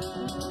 love.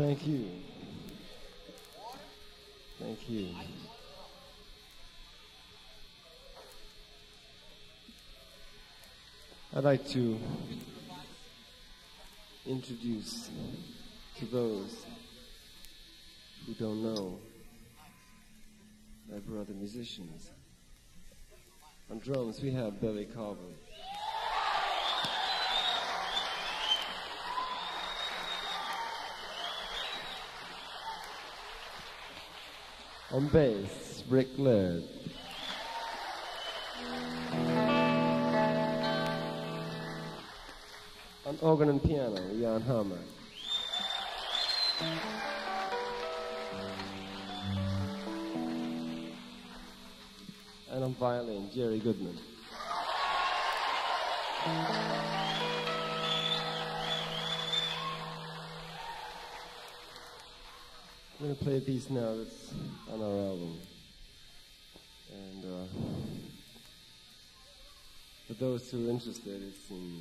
Thank you. Thank you. I'd like to introduce to those who don't know my brother musicians. On drums, we have Billy Cobham. On bass, Rick Laird. On organ and piano, Jan Hammer. And on violin, Jerry Goodman. I'm going to play piece now that's on our album. And uh, for those who are interested, it's in um,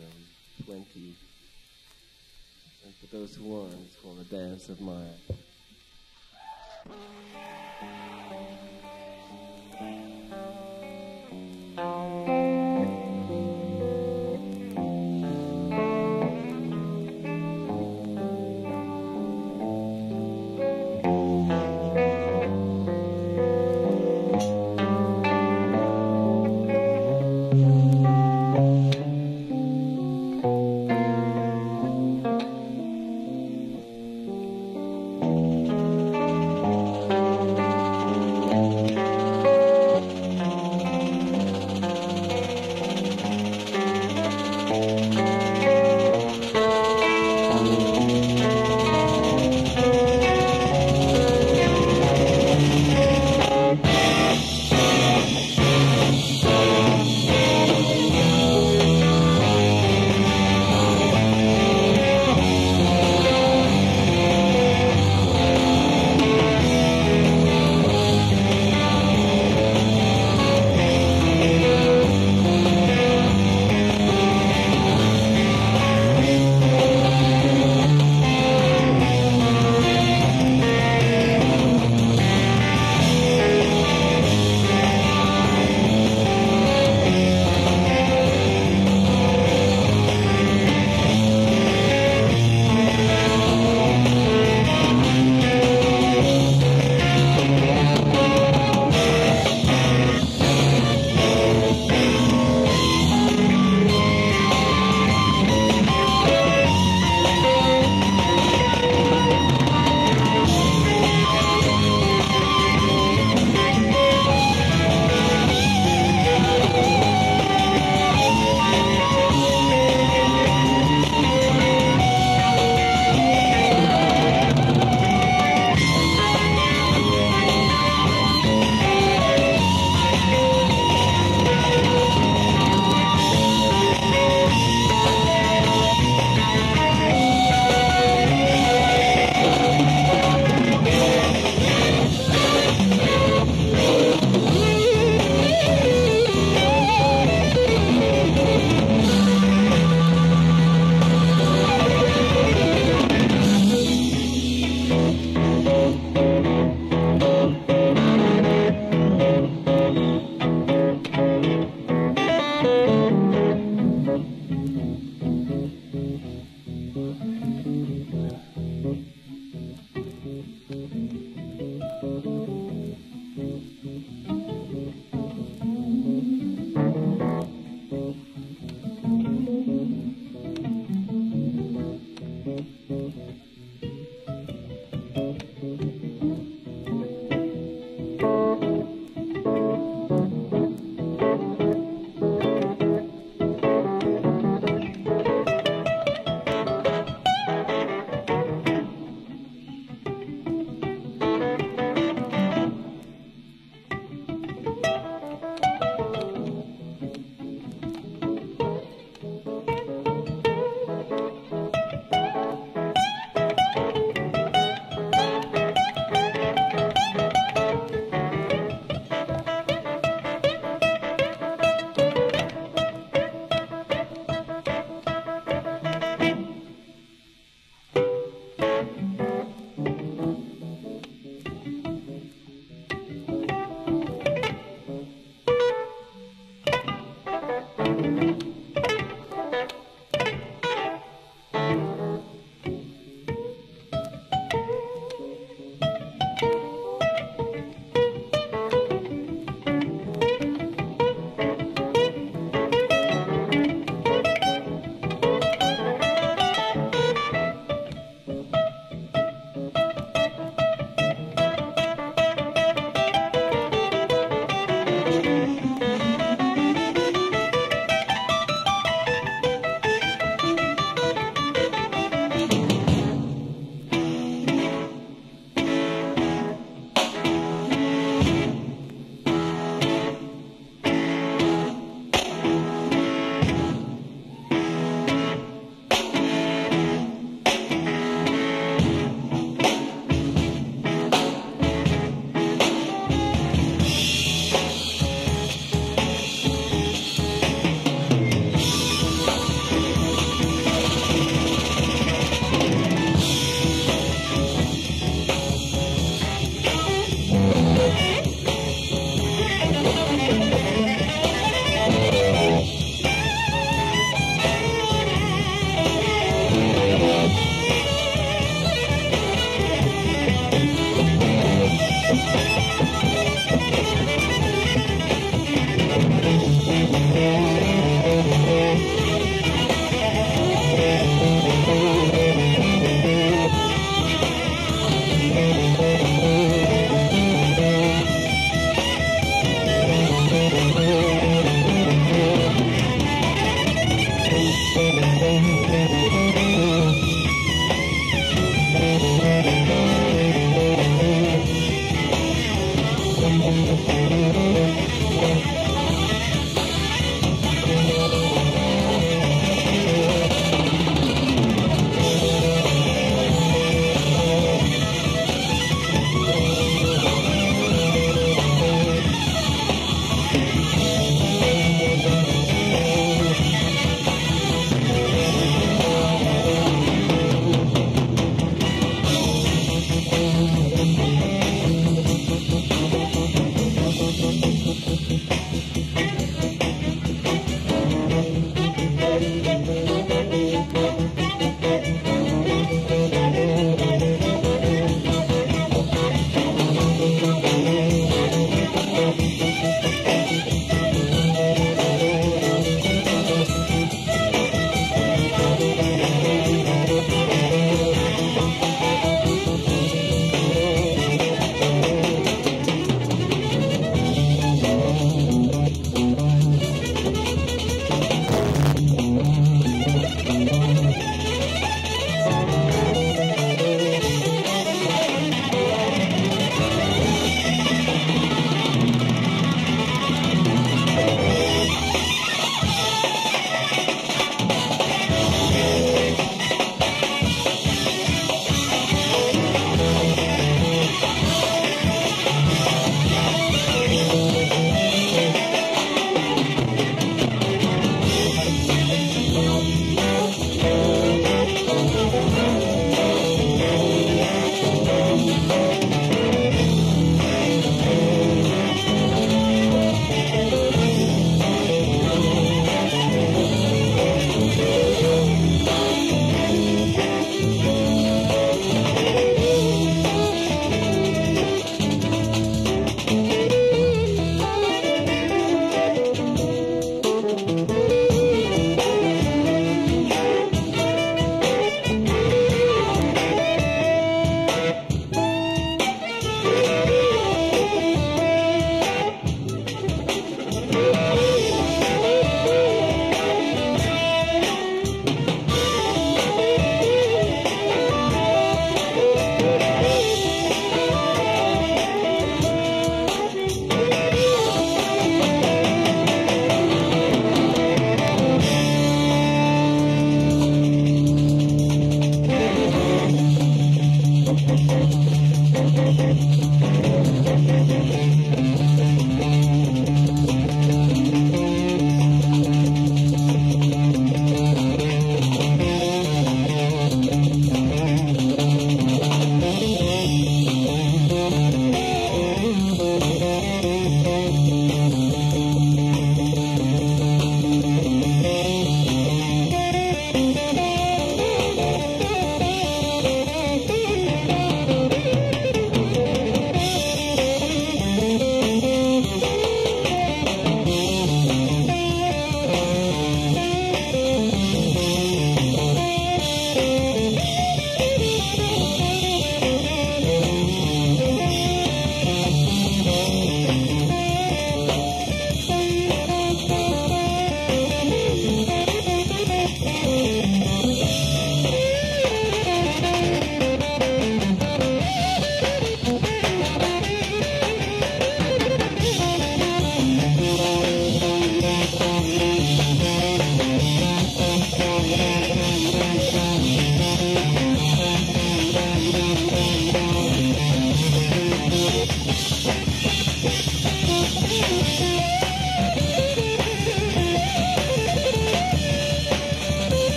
20. And for those who aren't, it's called A Dance of Maya.